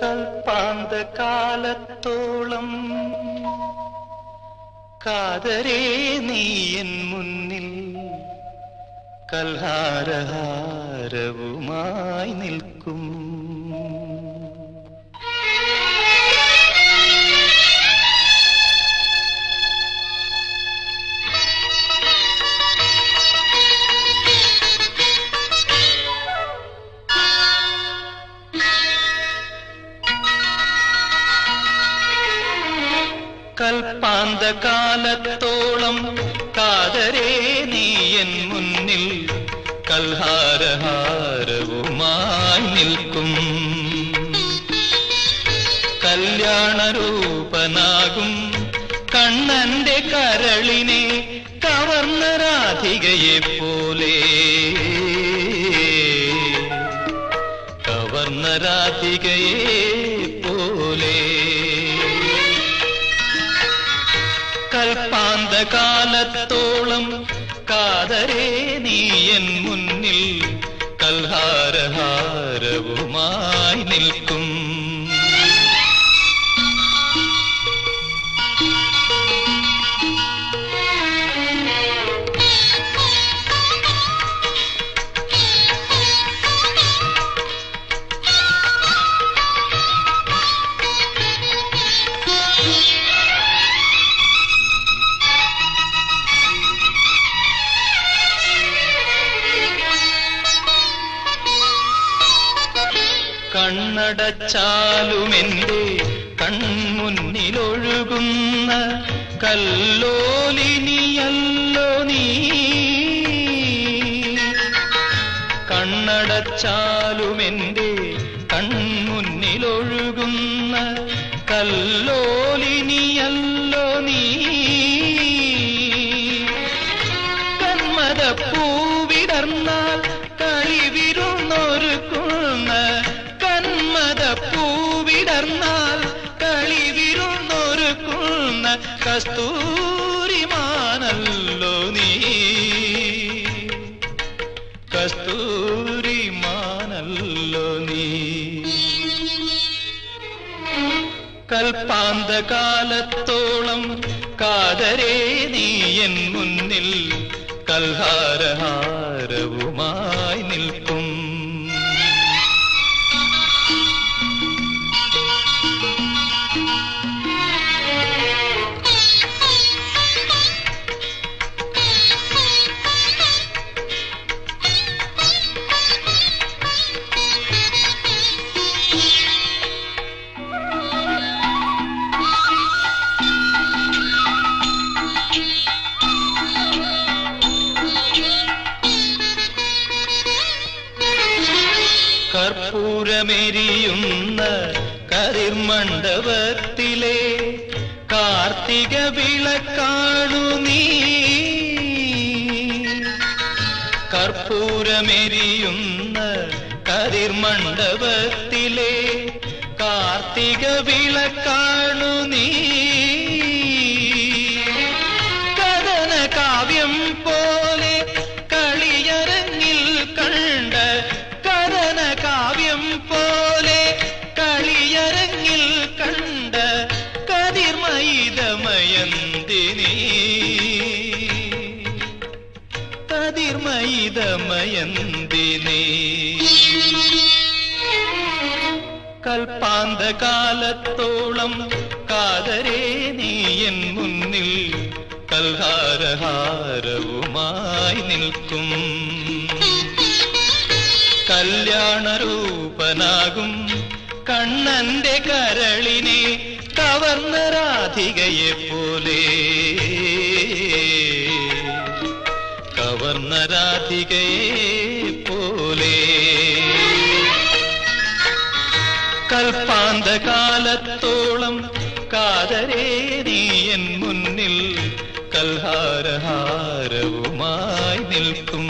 കൽപ്പാന്ത കാലത്തോളം കാതരേ നീ എൻ മുന്നിൽ കൽഹാരഹാരവുമായി നിൽക്കും. കൽപ്പാന്ത കാലത്തോളം കാതരേ നീ എൻ മുന്നിൽ കൽഹാരഹാരവുമായി നിൽക്കും. കല്യാണരൂപനാകും കണ്ണന്റെ കരളിനെ കവർന്ന രാധികയെ പോലെ. കവർന്ന രാധികയെ കൽപ്പാന്ത കാലത്തോളം കാതരേ നീ എൻ മുന്നിൽ കൽഹാരഹാരവുമായി നിൽക്കും. കണ്ണടച്ചാലുമെന്റെ കൺമുന്നിലൊഴുകുന്ന കല്ലോലിനിയല്ലോ നീ. കണ്ണടച്ചാലുമെന്റെ കൺമുന്നിലൊഴുകുന്ന കല്ലോലിനിയല്ലോ കസ്തൂരിമാനല്ലോ നീ. കസ്തൂരിമാനല്ലോ നീ. കൽപ്പാന്ത കാലത്തോളം കാതരേ നീ എൻ മുന്നിൽ കൽഹാരഹാരവുമായി കർപ്പൂരമെരിയുന്ന കരിർമണ്ഡപത്തിലെ കാർത്തിക വിളക്കാണു നീ. കർപ്പൂരമെരിയുന്ന കരിർമണ്ഡപത്തിലെ കാർത്തിക വിളക്കാണു നീ. കതിർമയിതമയന്തിനി കൽപ്പാന്ത കാലത്തോളം കാതരേ നീ എൻ മുന്നിൽ കൽഹാരഹാരവുമായി നിൽക്കും. കല്യാണരൂപനാകും കണ്ണന്റെ കരളിനെ കവർന്ന രാധികയെ പോലെ കവർന്ന രാധികയെ പോലെ. കൽപ്പാന്ത കാലത്തോളം കാതരേ നീ എൻ മുന്നിൽ കൽഹാരഹാരവുമായി നിൽക്കും.